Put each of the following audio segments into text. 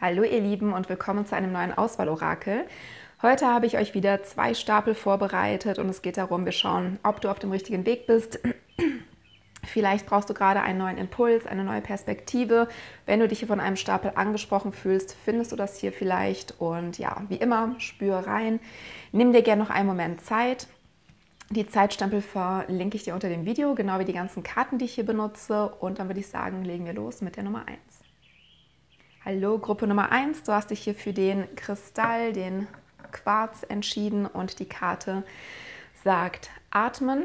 Hallo ihr Lieben und willkommen zu einem neuen Auswahlorakel. Heute habe ich euch wieder zwei Stapel vorbereitet und es geht darum, wir schauen, ob du auf dem richtigen Weg bist. Vielleicht brauchst du gerade einen neuen Impuls, eine neue Perspektive. Wenn du dich hier von einem Stapel angesprochen fühlst, findest du das hier vielleicht. Und ja, wie immer, spür rein. Nimm dir gerne noch einen Moment Zeit. Die Zeitstempel verlinke ich dir unter dem Video, genau wie die ganzen Karten, die ich hier benutze. Und dann würde ich sagen, legen wir los mit der Nummer 1. Hallo, Gruppe Nummer 1. Du hast dich hier für den Kristall, den Quarz entschieden und die Karte sagt Atmen.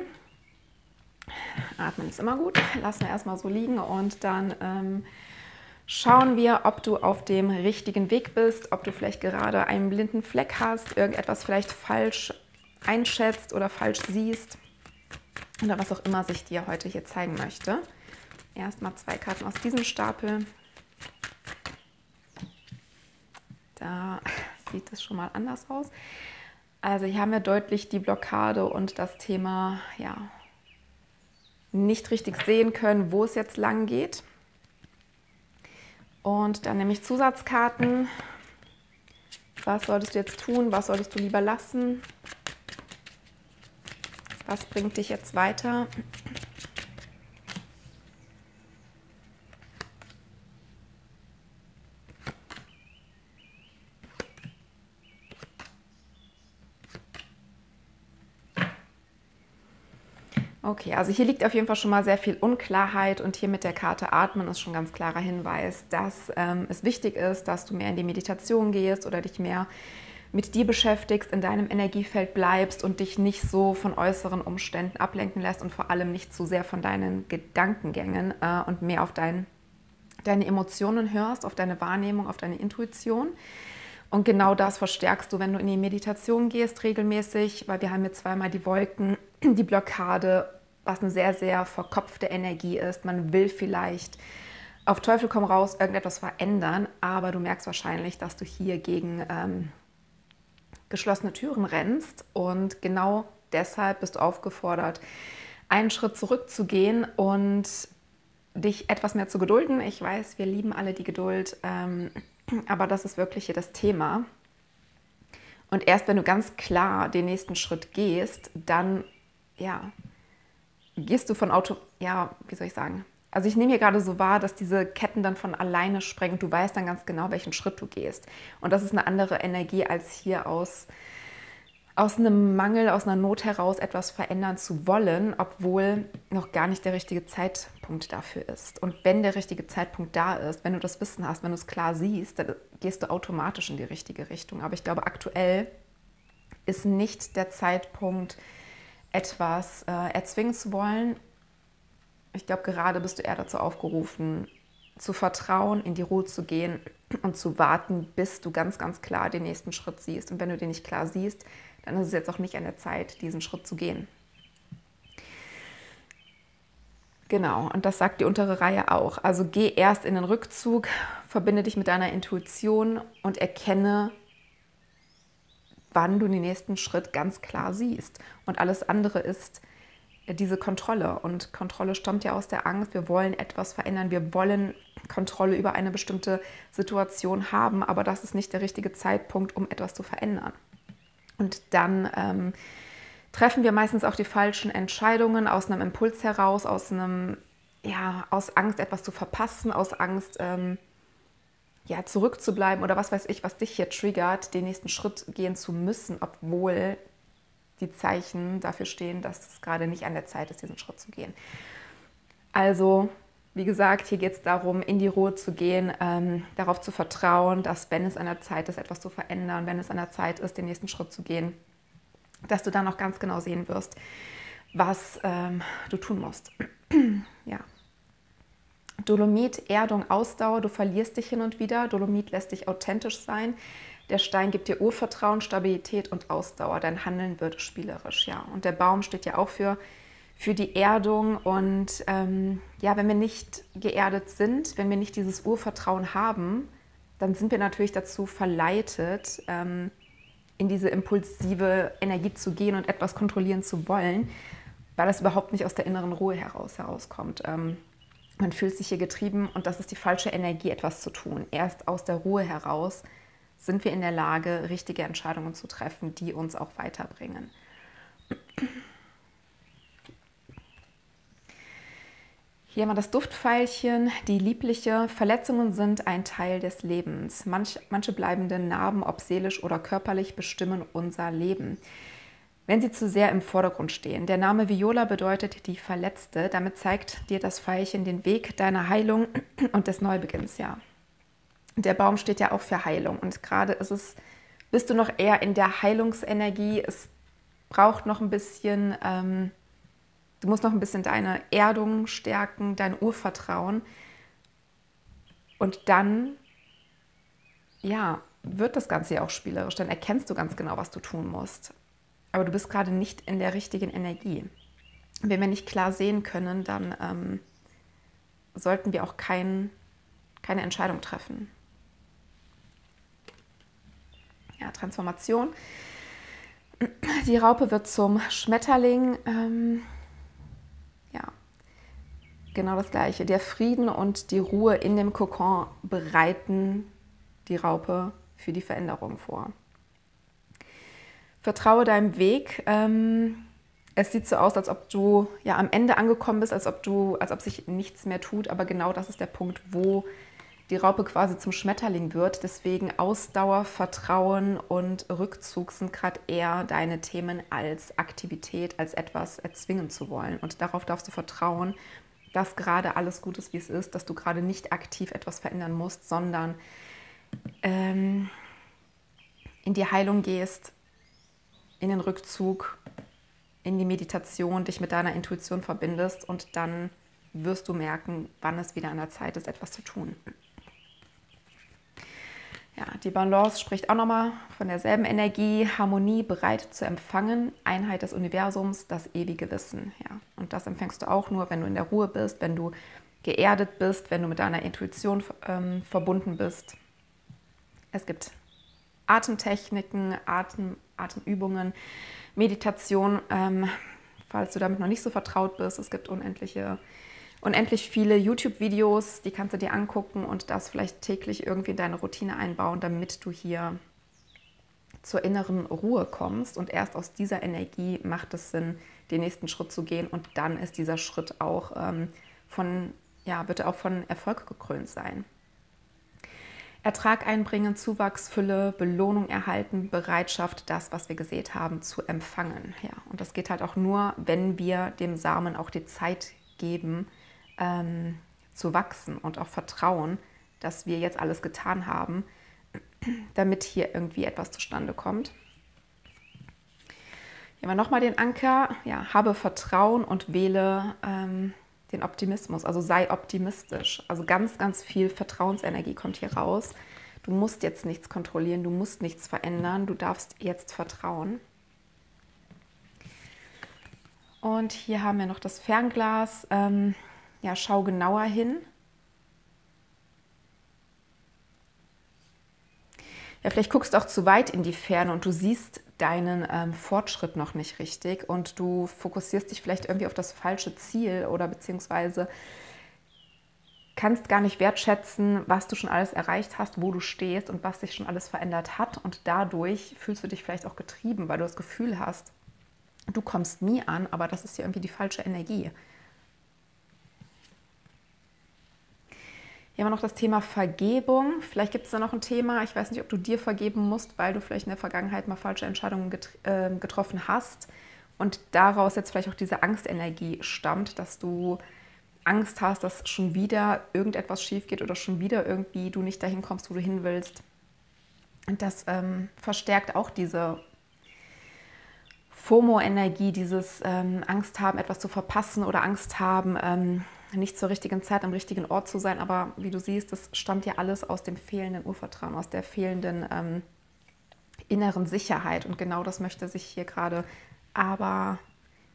Atmen ist immer gut. Lassen wir erstmal so liegen und dann ähm, schauen wir, ob du auf dem richtigen Weg bist, ob du vielleicht gerade einen blinden Fleck hast, irgendetwas vielleicht falsch einschätzt oder falsch siehst oder was auch immer sich dir heute hier zeigen möchte. Erstmal zwei Karten aus diesem Stapel. Da sieht es schon mal anders aus. Also hier haben wir deutlich die Blockade und das Thema, ja, nicht richtig sehen können, wo es jetzt lang geht. Und dann nehme ich Zusatzkarten. Was solltest du jetzt tun? Was solltest du lieber lassen? Was bringt dich jetzt weiter? Okay, also hier liegt auf jeden Fall schon mal sehr viel Unklarheit und hier mit der Karte Atmen ist schon ein ganz klarer Hinweis, dass ähm, es wichtig ist, dass du mehr in die Meditation gehst oder dich mehr mit dir beschäftigst, in deinem Energiefeld bleibst und dich nicht so von äußeren Umständen ablenken lässt und vor allem nicht zu sehr von deinen Gedankengängen äh, und mehr auf dein, deine Emotionen hörst, auf deine Wahrnehmung, auf deine Intuition. Und genau das verstärkst du, wenn du in die Meditation gehst regelmäßig, weil wir haben jetzt zweimal die Wolken, die Blockade, was eine sehr, sehr verkopfte Energie ist. Man will vielleicht auf Teufel komm raus irgendetwas verändern, aber du merkst wahrscheinlich, dass du hier gegen ähm, geschlossene Türen rennst und genau deshalb bist du aufgefordert, einen Schritt zurückzugehen und dich etwas mehr zu gedulden. Ich weiß, wir lieben alle die Geduld. Ähm, aber das ist wirklich hier das Thema. Und erst wenn du ganz klar den nächsten Schritt gehst, dann, ja, gehst du von Auto, ja, wie soll ich sagen? Also ich nehme hier gerade so wahr, dass diese Ketten dann von alleine sprengen. Du weißt dann ganz genau, welchen Schritt du gehst. Und das ist eine andere Energie als hier aus aus einem Mangel, aus einer Not heraus etwas verändern zu wollen, obwohl noch gar nicht der richtige Zeitpunkt dafür ist. Und wenn der richtige Zeitpunkt da ist, wenn du das Wissen hast, wenn du es klar siehst, dann gehst du automatisch in die richtige Richtung. Aber ich glaube, aktuell ist nicht der Zeitpunkt, etwas äh, erzwingen zu wollen. Ich glaube, gerade bist du eher dazu aufgerufen, zu vertrauen, in die Ruhe zu gehen und zu warten, bis du ganz, ganz klar den nächsten Schritt siehst. Und wenn du den nicht klar siehst, dann ist es jetzt auch nicht an der Zeit, diesen Schritt zu gehen. Genau, und das sagt die untere Reihe auch. Also geh erst in den Rückzug, verbinde dich mit deiner Intuition und erkenne, wann du den nächsten Schritt ganz klar siehst. Und alles andere ist diese Kontrolle. Und Kontrolle stammt ja aus der Angst. Wir wollen etwas verändern. Wir wollen Kontrolle über eine bestimmte Situation haben, aber das ist nicht der richtige Zeitpunkt, um etwas zu verändern. Und dann ähm, treffen wir meistens auch die falschen Entscheidungen aus einem Impuls heraus, aus einem, ja, aus Angst, etwas zu verpassen, aus Angst, ähm, ja, zurückzubleiben oder was weiß ich, was dich hier triggert, den nächsten Schritt gehen zu müssen, obwohl die Zeichen dafür stehen, dass es gerade nicht an der Zeit ist, diesen Schritt zu gehen. Also, wie gesagt, hier geht es darum, in die Ruhe zu gehen, ähm, darauf zu vertrauen, dass wenn es an der Zeit ist, etwas zu verändern, wenn es an der Zeit ist, den nächsten Schritt zu gehen, dass du dann auch ganz genau sehen wirst, was ähm, du tun musst. ja. Dolomit, Erdung, Ausdauer, du verlierst dich hin und wieder. Dolomit lässt dich authentisch sein. Der Stein gibt dir Urvertrauen, Stabilität und Ausdauer. Dein Handeln wird spielerisch, ja. Und der Baum steht ja auch für, für die Erdung. Und ähm, ja, wenn wir nicht geerdet sind, wenn wir nicht dieses Urvertrauen haben, dann sind wir natürlich dazu verleitet, ähm, in diese impulsive Energie zu gehen und etwas kontrollieren zu wollen, weil das überhaupt nicht aus der inneren Ruhe heraus herauskommt. Ähm, Man fühlt sich hier getrieben und das ist die falsche Energie, etwas zu tun. Erst aus der Ruhe heraus sind wir in der Lage, richtige Entscheidungen zu treffen, die uns auch weiterbringen. Hier haben wir das Duftpfeilchen, die liebliche. Verletzungen sind ein Teil des Lebens. Manch, manche bleibenden Narben, ob seelisch oder körperlich, bestimmen unser Leben. Wenn sie zu sehr im Vordergrund stehen. Der Name Viola bedeutet die Verletzte. Damit zeigt dir das Pfeilchen den Weg deiner Heilung und des Neubeginns, ja. Der Baum steht ja auch für Heilung. Und gerade ist es, bist du noch eher in der Heilungsenergie. Es braucht noch ein bisschen. Ähm, Du musst noch ein bisschen deine Erdung stärken, dein Urvertrauen. Und dann, ja, wird das Ganze ja auch spielerisch. Dann erkennst du ganz genau, was du tun musst. Aber du bist gerade nicht in der richtigen Energie. Wenn wir nicht klar sehen können, dann ähm, sollten wir auch kein, keine Entscheidung treffen. Ja, Transformation. Die Raupe wird zum Schmetterling. Ähm, genau das Gleiche. Der Frieden und die Ruhe in dem Kokon bereiten die Raupe für die Veränderung vor. Vertraue deinem Weg. Ähm, es sieht so aus, als ob du ja am Ende angekommen bist, als ob du, als ob sich nichts mehr tut, aber genau das ist der Punkt, wo die Raupe quasi zum Schmetterling wird. Deswegen Ausdauer, Vertrauen und Rückzug sind gerade eher deine Themen als Aktivität, als etwas erzwingen zu wollen. Und darauf darfst du vertrauen dass gerade alles gut ist, wie es ist, dass du gerade nicht aktiv etwas verändern musst, sondern ähm, in die Heilung gehst, in den Rückzug, in die Meditation, dich mit deiner Intuition verbindest und dann wirst du merken, wann es wieder an der Zeit ist, etwas zu tun. Ja, die Balance spricht auch nochmal von derselben Energie, Harmonie, bereit zu empfangen, Einheit des Universums, das ewige Wissen. Ja. Und das empfängst du auch nur, wenn du in der Ruhe bist, wenn du geerdet bist, wenn du mit deiner Intuition ähm, verbunden bist. Es gibt Atemtechniken, Atem, Atemübungen, Meditation, ähm, falls du damit noch nicht so vertraut bist. Es gibt unendliche unendlich viele YouTube-Videos, die kannst du dir angucken und das vielleicht täglich irgendwie in deine Routine einbauen, damit du hier zur inneren Ruhe kommst. Und erst aus dieser Energie macht es Sinn, den nächsten Schritt zu gehen. Und dann ist dieser Schritt auch ähm, von, ja, wird auch von Erfolg gekrönt sein. Ertrag einbringen, Zuwachs, Fülle, Belohnung erhalten, Bereitschaft, das, was wir gesät haben, zu empfangen. Ja, und das geht halt auch nur, wenn wir dem Samen auch die Zeit geben, ähm, zu wachsen und auch vertrauen, dass wir jetzt alles getan haben, damit hier irgendwie etwas zustande kommt. Hier haben wir nochmal den Anker. Ja, habe Vertrauen und wähle ähm, den Optimismus. Also sei optimistisch. Also ganz, ganz viel Vertrauensenergie kommt hier raus. Du musst jetzt nichts kontrollieren, du musst nichts verändern, du darfst jetzt vertrauen. Und hier haben wir noch das Fernglas. Ähm, ja, schau genauer hin. Ja, vielleicht guckst du auch zu weit in die Ferne und du siehst deinen ähm, Fortschritt noch nicht richtig und du fokussierst dich vielleicht irgendwie auf das falsche Ziel oder beziehungsweise kannst gar nicht wertschätzen, was du schon alles erreicht hast, wo du stehst und was sich schon alles verändert hat. Und dadurch fühlst du dich vielleicht auch getrieben, weil du das Gefühl hast, du kommst nie an, aber das ist ja irgendwie die falsche Energie. Hier haben wir noch das Thema Vergebung. Vielleicht gibt es da noch ein Thema. Ich weiß nicht, ob du dir vergeben musst, weil du vielleicht in der Vergangenheit mal falsche Entscheidungen get äh, getroffen hast und daraus jetzt vielleicht auch diese Angstenergie stammt, dass du Angst hast, dass schon wieder irgendetwas schief geht oder schon wieder irgendwie du nicht dahin kommst, wo du hin willst. Und das ähm, verstärkt auch diese FOMO-Energie, dieses ähm, Angst haben, etwas zu verpassen oder Angst haben, ähm, nicht zur richtigen Zeit am richtigen Ort zu sein. Aber wie du siehst, das stammt ja alles aus dem fehlenden Urvertrauen, aus der fehlenden ähm, inneren Sicherheit. Und genau das möchte sich hier gerade aber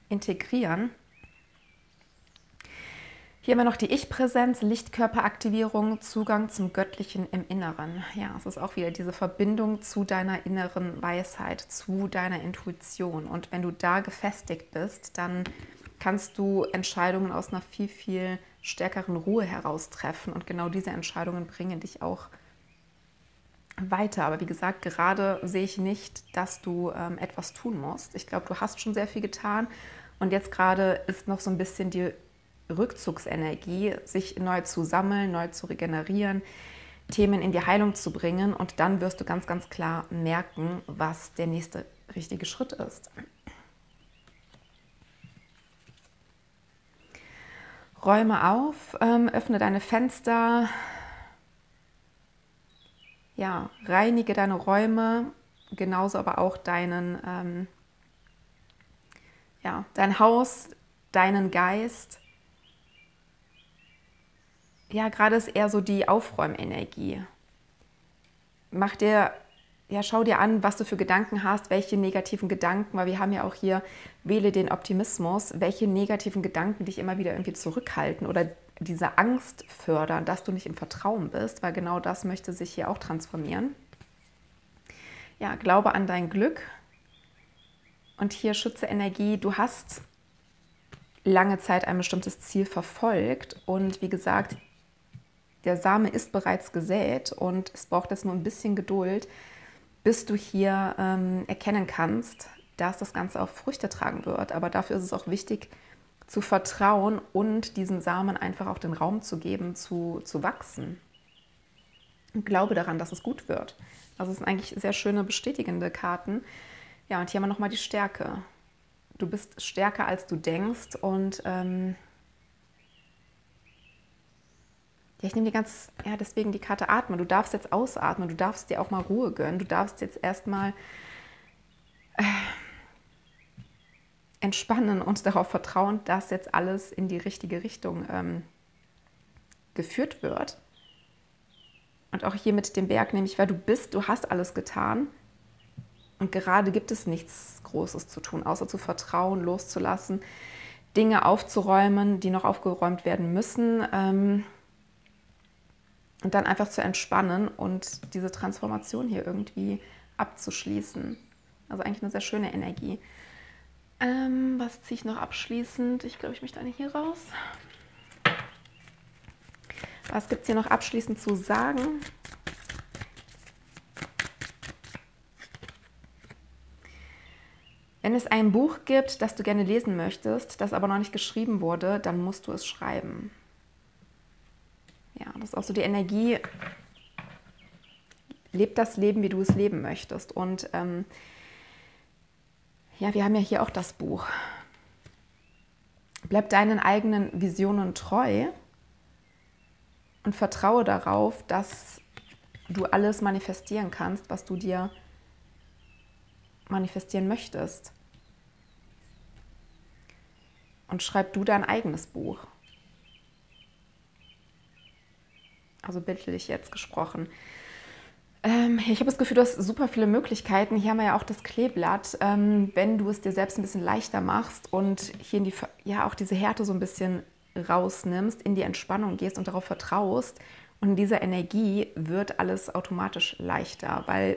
integrieren. Hier haben wir noch die Ich-Präsenz, Lichtkörperaktivierung, Zugang zum Göttlichen im Inneren. Ja, es ist auch wieder diese Verbindung zu deiner inneren Weisheit, zu deiner Intuition. Und wenn du da gefestigt bist, dann kannst du Entscheidungen aus einer viel, viel stärkeren Ruhe heraus treffen. Und genau diese Entscheidungen bringen dich auch weiter. Aber wie gesagt, gerade sehe ich nicht, dass du ähm, etwas tun musst. Ich glaube, du hast schon sehr viel getan. Und jetzt gerade ist noch so ein bisschen die Rückzugsenergie, sich neu zu sammeln, neu zu regenerieren, Themen in die Heilung zu bringen. Und dann wirst du ganz, ganz klar merken, was der nächste richtige Schritt ist. Räume auf, ähm, öffne deine Fenster, ja, reinige deine Räume, genauso aber auch deinen, ähm, ja, dein Haus, deinen Geist. Ja, gerade ist eher so die Aufräumenergie. Mach dir ja, schau dir an, was du für Gedanken hast, welche negativen Gedanken, weil wir haben ja auch hier, wähle den Optimismus, welche negativen Gedanken dich immer wieder irgendwie zurückhalten oder diese Angst fördern, dass du nicht im Vertrauen bist, weil genau das möchte sich hier auch transformieren. Ja, glaube an dein Glück und hier schütze Energie. Du hast lange Zeit ein bestimmtes Ziel verfolgt und wie gesagt, der Same ist bereits gesät und es braucht jetzt nur ein bisschen Geduld, bis du hier ähm, erkennen kannst, dass das Ganze auch Früchte tragen wird. Aber dafür ist es auch wichtig, zu vertrauen und diesem Samen einfach auch den Raum zu geben, zu, zu wachsen. Und glaube daran, dass es gut wird. Also es sind eigentlich sehr schöne, bestätigende Karten. Ja, und hier haben wir nochmal die Stärke. Du bist stärker, als du denkst und ähm, Ja, ich nehme die ganz, ja, deswegen die Karte atmen. Du darfst jetzt ausatmen, du darfst dir auch mal Ruhe gönnen, du darfst jetzt erstmal äh, entspannen und darauf vertrauen, dass jetzt alles in die richtige Richtung ähm, geführt wird. Und auch hier mit dem Berg, nämlich weil du bist, du hast alles getan. Und gerade gibt es nichts Großes zu tun, außer zu vertrauen, loszulassen, Dinge aufzuräumen, die noch aufgeräumt werden müssen. Ähm, und dann einfach zu entspannen und diese Transformation hier irgendwie abzuschließen. Also eigentlich eine sehr schöne Energie. Ähm, was ziehe ich noch abschließend? Ich glaube, ich möchte eine hier raus. Was gibt es hier noch abschließend zu sagen? Wenn es ein Buch gibt, das du gerne lesen möchtest, das aber noch nicht geschrieben wurde, dann musst du es schreiben. Ja, das ist auch so die Energie, lebt das Leben, wie du es leben möchtest. Und ähm, ja, wir haben ja hier auch das Buch. Bleib deinen eigenen Visionen treu und vertraue darauf, dass du alles manifestieren kannst, was du dir manifestieren möchtest. Und schreib du dein eigenes Buch. Also bildlich jetzt gesprochen. Ähm, ich habe das Gefühl, du hast super viele Möglichkeiten. Hier haben wir ja auch das Kleeblatt. Ähm, wenn du es dir selbst ein bisschen leichter machst und hier in die, ja, auch diese Härte so ein bisschen rausnimmst, in die Entspannung gehst und darauf vertraust. Und in dieser Energie wird alles automatisch leichter, weil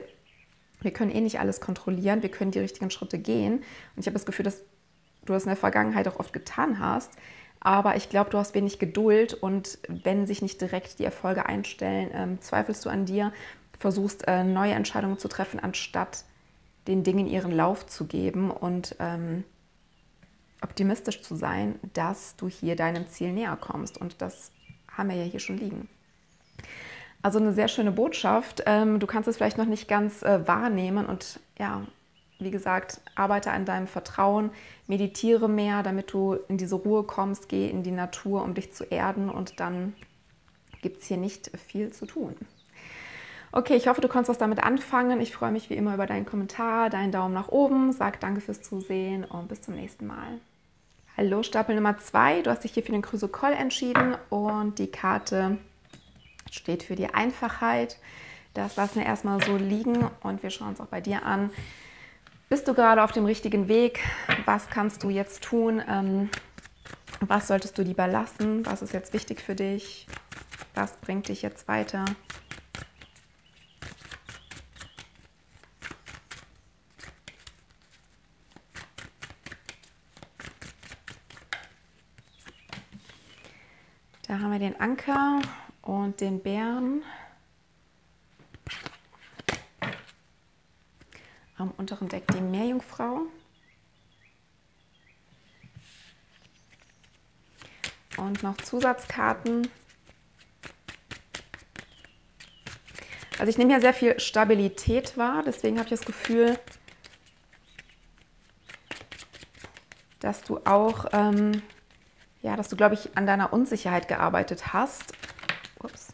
wir können eh nicht alles kontrollieren, wir können die richtigen Schritte gehen. Und ich habe das Gefühl, dass du das in der Vergangenheit auch oft getan hast. Aber ich glaube, du hast wenig Geduld und wenn sich nicht direkt die Erfolge einstellen, ähm, zweifelst du an dir, versuchst äh, neue Entscheidungen zu treffen, anstatt den Dingen ihren Lauf zu geben und ähm, optimistisch zu sein, dass du hier deinem Ziel näher kommst. Und das haben wir ja hier schon liegen. Also eine sehr schöne Botschaft. Ähm, du kannst es vielleicht noch nicht ganz äh, wahrnehmen und ja, wie gesagt, arbeite an deinem Vertrauen, meditiere mehr, damit du in diese Ruhe kommst, geh in die Natur, um dich zu erden und dann gibt es hier nicht viel zu tun. Okay, ich hoffe, du konntest was damit anfangen. Ich freue mich wie immer über deinen Kommentar, deinen Daumen nach oben. Sag danke fürs Zusehen und bis zum nächsten Mal. Hallo, Stapel Nummer 2. Du hast dich hier für den Chrysokoll entschieden und die Karte steht für die Einfachheit. Das lassen wir erstmal so liegen und wir schauen uns auch bei dir an, bist du gerade auf dem richtigen Weg? Was kannst du jetzt tun? Ähm, was solltest du lieber lassen? Was ist jetzt wichtig für dich? Was bringt dich jetzt weiter? Da haben wir den Anker und den Bären. Am unteren Deck die Meerjungfrau. Und noch Zusatzkarten. Also ich nehme ja sehr viel Stabilität wahr, deswegen habe ich das Gefühl, dass du auch, ähm, ja, dass du, glaube ich, an deiner Unsicherheit gearbeitet hast. Ups.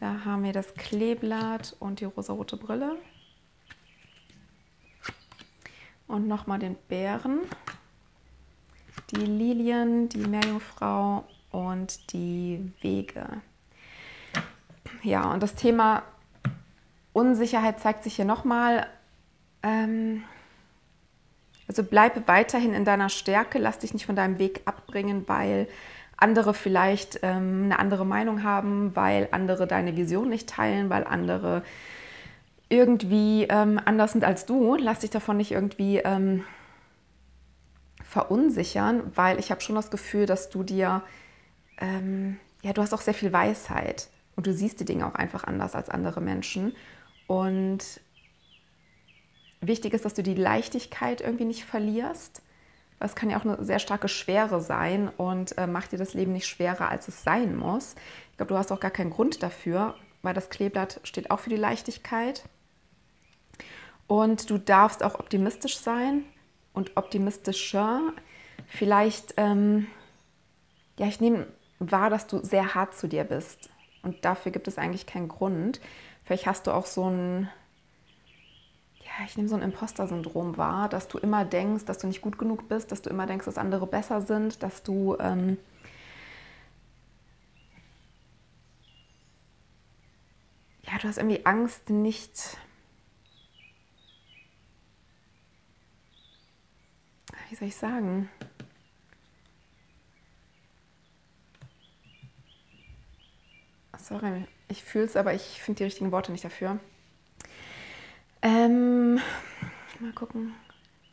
Da haben wir das Kleeblatt und die rosarote Brille. Und nochmal den Bären, die Lilien, die Meerjungfrau und die Wege. Ja, und das Thema Unsicherheit zeigt sich hier nochmal. Ähm, also bleibe weiterhin in deiner Stärke, lass dich nicht von deinem Weg abbringen, weil andere vielleicht ähm, eine andere Meinung haben, weil andere deine Vision nicht teilen, weil andere irgendwie ähm, anders sind als du. Lass dich davon nicht irgendwie ähm, verunsichern, weil ich habe schon das Gefühl, dass du dir, ähm, ja, du hast auch sehr viel Weisheit und du siehst die Dinge auch einfach anders als andere Menschen. Und wichtig ist, dass du die Leichtigkeit irgendwie nicht verlierst. Das kann ja auch eine sehr starke Schwere sein und äh, macht dir das Leben nicht schwerer, als es sein muss. Ich glaube, du hast auch gar keinen Grund dafür, weil das Kleeblatt steht auch für die Leichtigkeit. Und du darfst auch optimistisch sein und optimistischer. Vielleicht, ähm, ja, ich nehme wahr, dass du sehr hart zu dir bist. Und dafür gibt es eigentlich keinen Grund. Vielleicht hast du auch so ein, ja, ich nehme so ein Imposter-Syndrom wahr, dass du immer denkst, dass du nicht gut genug bist, dass du immer denkst, dass andere besser sind, dass du ähm, ja, du hast irgendwie Angst, nicht wie soll ich sagen? Sorry, ich fühle es, aber ich finde die richtigen Worte nicht dafür. Ähm, mal gucken.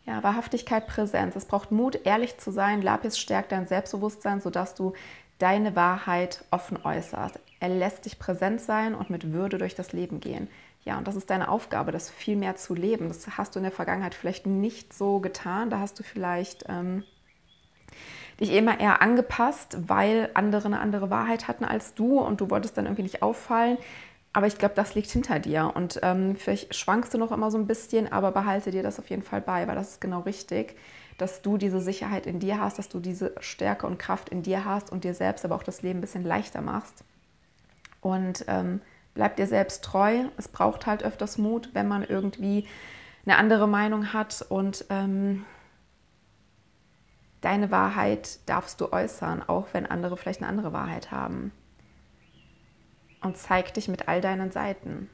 Ja, Wahrhaftigkeit, Präsenz. Es braucht Mut, ehrlich zu sein. Lapis stärkt dein Selbstbewusstsein, sodass du deine Wahrheit offen äußerst. Er lässt dich präsent sein und mit Würde durch das Leben gehen. Ja, und das ist deine Aufgabe, das viel mehr zu leben. Das hast du in der Vergangenheit vielleicht nicht so getan. Da hast du vielleicht ähm, dich immer eher angepasst, weil andere eine andere Wahrheit hatten als du und du wolltest dann irgendwie nicht auffallen. Aber ich glaube, das liegt hinter dir und ähm, vielleicht schwankst du noch immer so ein bisschen, aber behalte dir das auf jeden Fall bei, weil das ist genau richtig, dass du diese Sicherheit in dir hast, dass du diese Stärke und Kraft in dir hast und dir selbst aber auch das Leben ein bisschen leichter machst. Und ähm, bleib dir selbst treu. Es braucht halt öfters Mut, wenn man irgendwie eine andere Meinung hat und ähm, deine Wahrheit darfst du äußern, auch wenn andere vielleicht eine andere Wahrheit haben. Und zeig dich mit all deinen Seiten.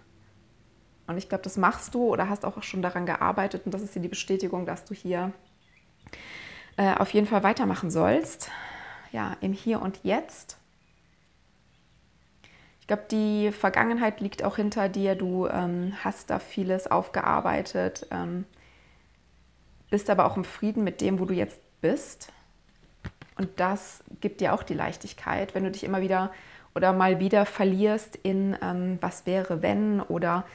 Und ich glaube, das machst du oder hast auch schon daran gearbeitet und das ist dir die Bestätigung, dass du hier äh, auf jeden Fall weitermachen sollst. Ja, im Hier und Jetzt. Ich glaube, die Vergangenheit liegt auch hinter dir. Du ähm, hast da vieles aufgearbeitet, ähm, bist aber auch im Frieden mit dem, wo du jetzt bist. Und das gibt dir auch die Leichtigkeit, wenn du dich immer wieder oder mal wieder verlierst in ähm, was wäre, wenn oder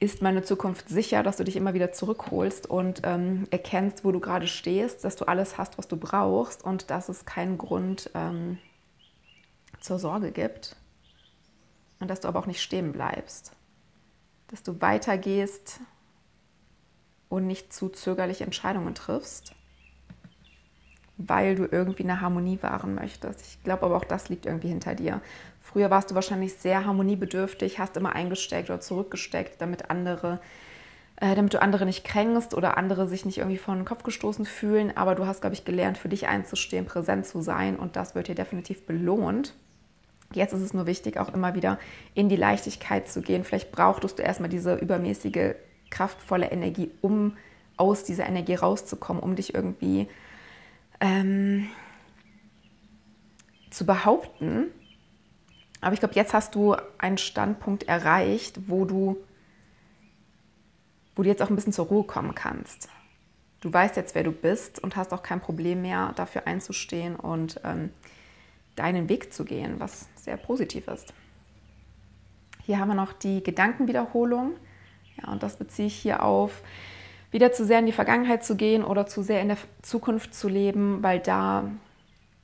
ist meine Zukunft sicher, dass du dich immer wieder zurückholst und ähm, erkennst, wo du gerade stehst, dass du alles hast, was du brauchst und dass es keinen Grund ähm, zur Sorge gibt und dass du aber auch nicht stehen bleibst, dass du weitergehst und nicht zu zögerliche Entscheidungen triffst, weil du irgendwie eine Harmonie wahren möchtest. Ich glaube aber auch das liegt irgendwie hinter dir. Früher warst du wahrscheinlich sehr harmoniebedürftig, hast immer eingesteckt oder zurückgesteckt, damit andere äh, damit du andere nicht kränkst oder andere sich nicht irgendwie vor den Kopf gestoßen fühlen. Aber du hast, glaube ich, gelernt, für dich einzustehen, präsent zu sein und das wird dir definitiv belohnt. Jetzt ist es nur wichtig, auch immer wieder in die Leichtigkeit zu gehen. Vielleicht brauchtest du erstmal diese übermäßige kraftvolle Energie, um aus dieser Energie rauszukommen, um dich irgendwie ähm, zu behaupten. Aber ich glaube, jetzt hast du einen Standpunkt erreicht, wo du, wo du jetzt auch ein bisschen zur Ruhe kommen kannst. du weißt jetzt, wer du bist und hast auch kein Problem mehr, dafür einzustehen und ähm, deinen Weg zu gehen, was sehr positiv ist. Hier haben wir noch die Gedankenwiederholung. Ja, und das beziehe ich hier auf, wieder zu sehr in die Vergangenheit zu gehen oder zu sehr in der Zukunft zu leben, weil da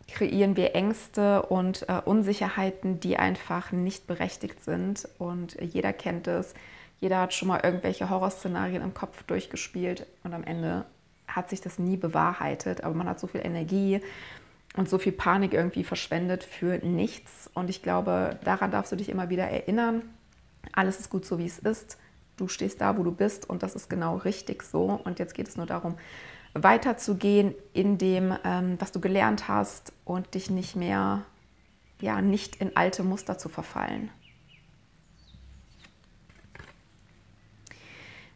kreieren wir Ängste und äh, Unsicherheiten, die einfach nicht berechtigt sind. Und jeder kennt es. Jeder hat schon mal irgendwelche Horrorszenarien im Kopf durchgespielt und am Ende hat sich das nie bewahrheitet. Aber man hat so viel Energie und so viel Panik irgendwie verschwendet für nichts. Und ich glaube, daran darfst du dich immer wieder erinnern. Alles ist gut so, wie es ist. Du stehst da, wo du bist und das ist genau richtig so. Und jetzt geht es nur darum, weiterzugehen in dem, ähm, was du gelernt hast und dich nicht mehr, ja, nicht in alte Muster zu verfallen.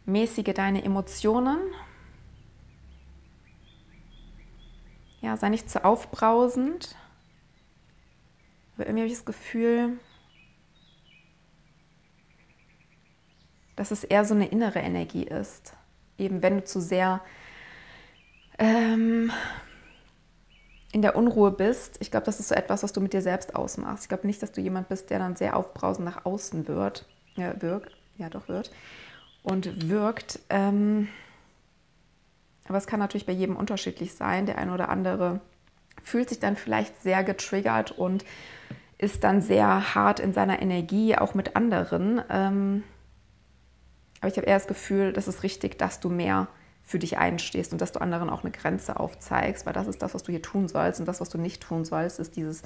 Mäßige deine Emotionen. Ja, sei nicht zu aufbrausend. Aber irgendwie habe ich das Gefühl, dass es eher so eine innere Energie ist. Eben wenn du zu sehr ähm, in der Unruhe bist, ich glaube, das ist so etwas, was du mit dir selbst ausmachst. Ich glaube nicht, dass du jemand bist, der dann sehr aufbrausend nach außen wird, ja, wirkt, ja doch wird und wirkt. Ähm, aber es kann natürlich bei jedem unterschiedlich sein. Der eine oder andere fühlt sich dann vielleicht sehr getriggert und ist dann sehr hart in seiner Energie, auch mit anderen. Ähm, aber ich habe eher das Gefühl, das ist richtig, dass du mehr für dich einstehst und dass du anderen auch eine Grenze aufzeigst, weil das ist das, was du hier tun sollst. Und das, was du nicht tun sollst, ist dieses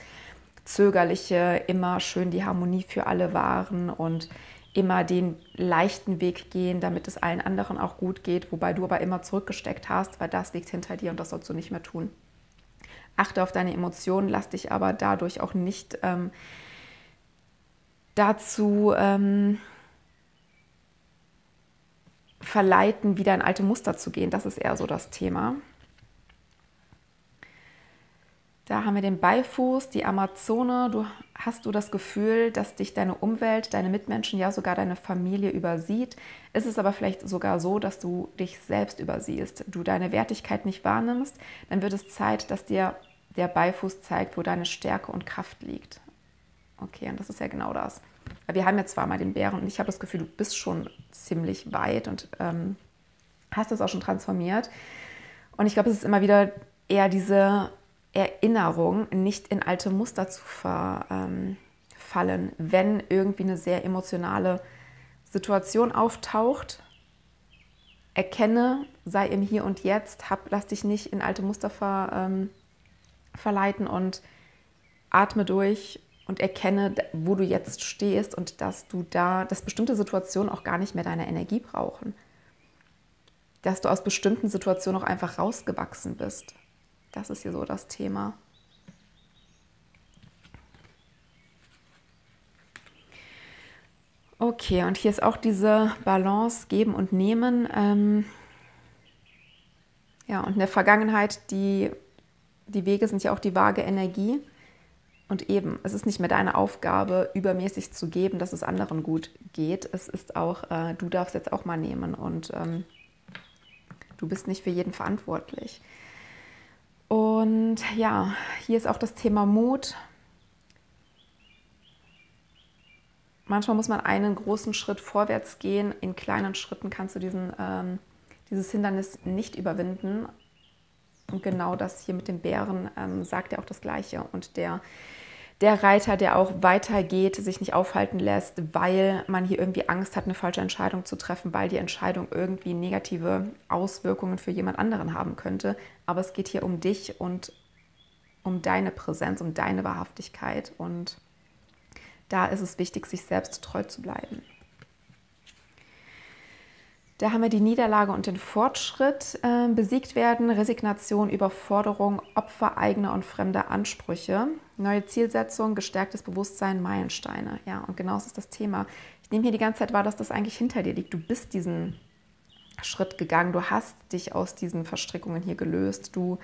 zögerliche, immer schön die Harmonie für alle wahren und immer den leichten Weg gehen, damit es allen anderen auch gut geht, wobei du aber immer zurückgesteckt hast, weil das liegt hinter dir und das sollst du nicht mehr tun. Achte auf deine Emotionen, lass dich aber dadurch auch nicht ähm, dazu ähm, verleiten, wieder in alte Muster zu gehen. Das ist eher so das Thema. Da haben wir den Beifuß, die Amazone. Du hast du das Gefühl, dass dich deine Umwelt, deine Mitmenschen, ja sogar deine Familie übersieht. Ist es aber vielleicht sogar so, dass du dich selbst übersiehst, du deine Wertigkeit nicht wahrnimmst, dann wird es Zeit, dass dir der Beifuß zeigt, wo deine Stärke und Kraft liegt. Okay, und das ist ja genau das wir haben jetzt zwar mal den Bären und ich habe das Gefühl, du bist schon ziemlich weit und ähm, hast das auch schon transformiert. Und ich glaube, es ist immer wieder eher diese Erinnerung, nicht in alte Muster zu verfallen, wenn irgendwie eine sehr emotionale Situation auftaucht. Erkenne, sei im Hier und Jetzt, hab, lass dich nicht in alte Muster ver, ähm, verleiten und atme durch und erkenne, wo du jetzt stehst und dass du da, dass bestimmte Situationen auch gar nicht mehr deine Energie brauchen. Dass du aus bestimmten Situationen auch einfach rausgewachsen bist. Das ist hier so das Thema. Okay, und hier ist auch diese Balance geben und nehmen. Ähm ja, und in der Vergangenheit, die, die Wege sind ja auch die vage Energie. Und eben, es ist nicht mehr deine Aufgabe, übermäßig zu geben, dass es anderen gut geht. Es ist auch, äh, du darfst jetzt auch mal nehmen und ähm, du bist nicht für jeden verantwortlich. Und ja, hier ist auch das Thema Mut. Manchmal muss man einen großen Schritt vorwärts gehen. In kleinen Schritten kannst du diesen, ähm, dieses Hindernis nicht überwinden. Und genau das hier mit dem Bären ähm, sagt ja auch das Gleiche. Und der der Reiter, der auch weitergeht, sich nicht aufhalten lässt, weil man hier irgendwie Angst hat, eine falsche Entscheidung zu treffen, weil die Entscheidung irgendwie negative Auswirkungen für jemand anderen haben könnte. Aber es geht hier um dich und um deine Präsenz, um deine Wahrhaftigkeit. Und da ist es wichtig, sich selbst treu zu bleiben. Da haben wir die Niederlage und den Fortschritt äh, besiegt werden, Resignation, Überforderung, Opfer eigener und fremder Ansprüche, neue Zielsetzung, gestärktes Bewusstsein, Meilensteine. Ja, und genau das ist das Thema. Ich nehme hier die ganze Zeit wahr, dass das eigentlich hinter dir liegt. Du bist diesen Schritt gegangen, du hast dich aus diesen Verstrickungen hier gelöst, du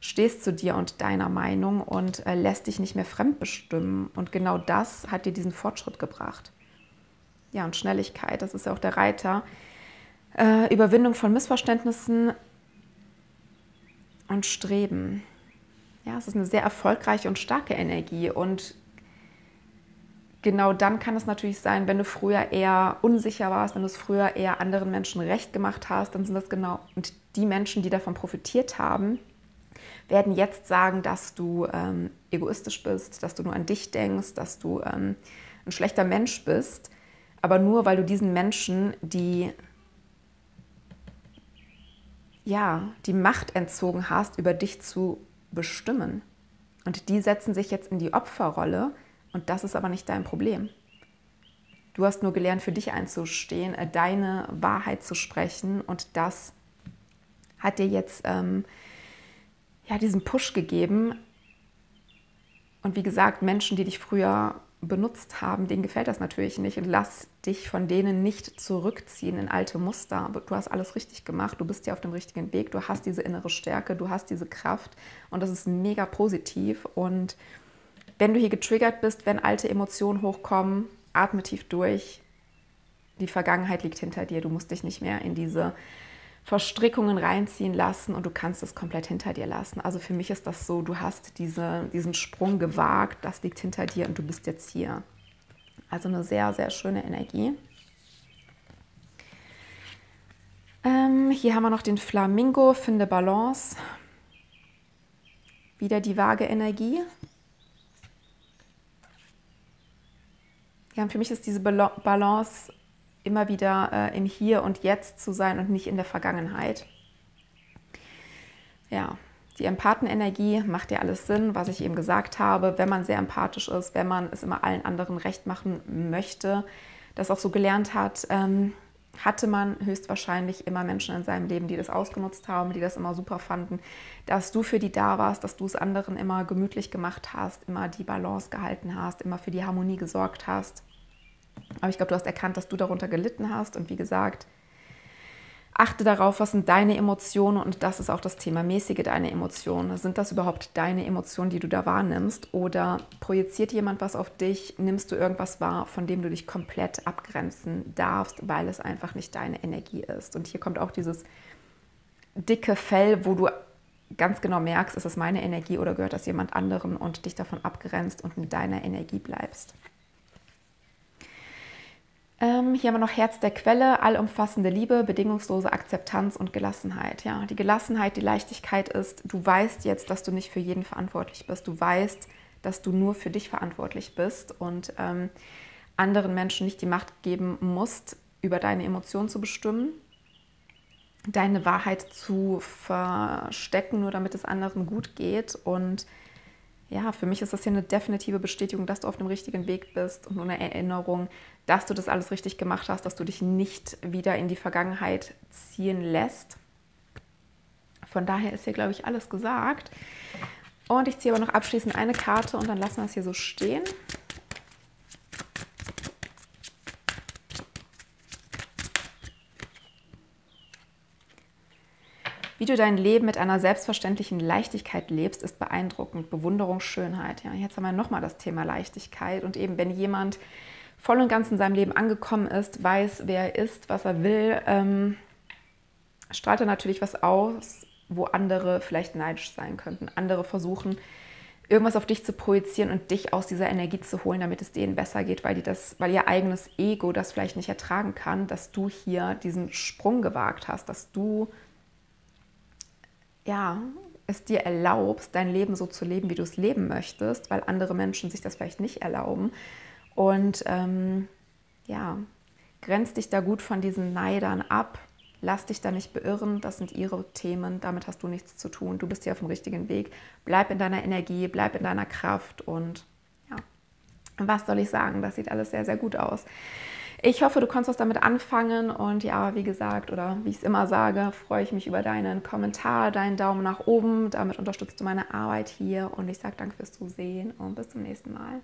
stehst zu dir und deiner Meinung und äh, lässt dich nicht mehr fremdbestimmen. Und genau das hat dir diesen Fortschritt gebracht. Ja, und Schnelligkeit, das ist ja auch der Reiter äh, Überwindung von Missverständnissen, und Streben. Ja, es ist eine sehr erfolgreiche und starke Energie. Und genau dann kann es natürlich sein, wenn du früher eher unsicher warst, wenn du es früher eher anderen Menschen recht gemacht hast, dann sind das genau und die Menschen, die davon profitiert haben, werden jetzt sagen, dass du ähm, egoistisch bist, dass du nur an dich denkst, dass du ähm, ein schlechter Mensch bist, aber nur weil du diesen Menschen die ja, die Macht entzogen hast, über dich zu bestimmen. Und die setzen sich jetzt in die Opferrolle und das ist aber nicht dein Problem. Du hast nur gelernt, für dich einzustehen, äh, deine Wahrheit zu sprechen und das hat dir jetzt ähm, ja, diesen Push gegeben. Und wie gesagt, Menschen, die dich früher benutzt haben, denen gefällt das natürlich nicht. Und lass dich von denen nicht zurückziehen in alte Muster. Du hast alles richtig gemacht, du bist ja auf dem richtigen Weg, du hast diese innere Stärke, du hast diese Kraft und das ist mega positiv. Und wenn du hier getriggert bist, wenn alte Emotionen hochkommen, atme tief durch. Die Vergangenheit liegt hinter dir. Du musst dich nicht mehr in diese Verstrickungen reinziehen lassen und du kannst es komplett hinter dir lassen. Also für mich ist das so, du hast diese, diesen Sprung gewagt, das liegt hinter dir und du bist jetzt hier. Also eine sehr, sehr schöne Energie. Ähm, hier haben wir noch den Flamingo, finde Balance. Wieder die vage Energie. Ja, für mich ist diese Balance immer wieder äh, im Hier und Jetzt zu sein und nicht in der Vergangenheit. Ja, die Empathenenergie macht ja alles Sinn, was ich eben gesagt habe. Wenn man sehr empathisch ist, wenn man es immer allen anderen recht machen möchte, das auch so gelernt hat, ähm, hatte man höchstwahrscheinlich immer Menschen in seinem Leben, die das ausgenutzt haben, die das immer super fanden, dass du für die da warst, dass du es anderen immer gemütlich gemacht hast, immer die Balance gehalten hast, immer für die Harmonie gesorgt hast. Aber ich glaube, du hast erkannt, dass du darunter gelitten hast. Und wie gesagt, achte darauf, was sind deine Emotionen. Und das ist auch das Thema, mäßige deine Emotionen. Sind das überhaupt deine Emotionen, die du da wahrnimmst? Oder projiziert jemand was auf dich? Nimmst du irgendwas wahr, von dem du dich komplett abgrenzen darfst, weil es einfach nicht deine Energie ist? Und hier kommt auch dieses dicke Fell, wo du ganz genau merkst, ist es meine Energie oder gehört das jemand anderen und dich davon abgrenzt und mit deiner Energie bleibst. Ähm, hier haben wir noch Herz der Quelle, allumfassende Liebe, bedingungslose Akzeptanz und Gelassenheit. Ja, die Gelassenheit, die Leichtigkeit ist, du weißt jetzt, dass du nicht für jeden verantwortlich bist. Du weißt, dass du nur für dich verantwortlich bist und ähm, anderen Menschen nicht die Macht geben musst, über deine Emotionen zu bestimmen, deine Wahrheit zu verstecken, nur damit es anderen gut geht und ja, für mich ist das hier eine definitive Bestätigung, dass du auf dem richtigen Weg bist und nur eine Erinnerung, dass du das alles richtig gemacht hast, dass du dich nicht wieder in die Vergangenheit ziehen lässt. Von daher ist hier, glaube ich, alles gesagt. Und ich ziehe aber noch abschließend eine Karte und dann lassen wir es hier so stehen. Wie du dein Leben mit einer selbstverständlichen Leichtigkeit lebst, ist beeindruckend. Bewunderung, Schönheit. Ja, jetzt haben wir nochmal das Thema Leichtigkeit. Und eben, wenn jemand voll und ganz in seinem Leben angekommen ist, weiß, wer er ist, was er will, ähm, strahlt er natürlich was aus, wo andere vielleicht neidisch sein könnten. Andere versuchen, irgendwas auf dich zu projizieren und dich aus dieser Energie zu holen, damit es denen besser geht, weil, die das, weil ihr eigenes Ego das vielleicht nicht ertragen kann, dass du hier diesen Sprung gewagt hast, dass du ja, es dir erlaubst, dein Leben so zu leben, wie du es leben möchtest, weil andere Menschen sich das vielleicht nicht erlauben. Und ähm, ja, grenz dich da gut von diesen Neidern ab. Lass dich da nicht beirren, das sind ihre Themen, damit hast du nichts zu tun. Du bist hier auf dem richtigen Weg. Bleib in deiner Energie, bleib in deiner Kraft und ja, was soll ich sagen? Das sieht alles sehr, sehr gut aus. Ich hoffe, du kannst was damit anfangen und ja, wie gesagt, oder wie ich es immer sage, freue ich mich über deinen Kommentar, deinen Daumen nach oben. Damit unterstützt du meine Arbeit hier und ich sage danke fürs Zusehen und bis zum nächsten Mal.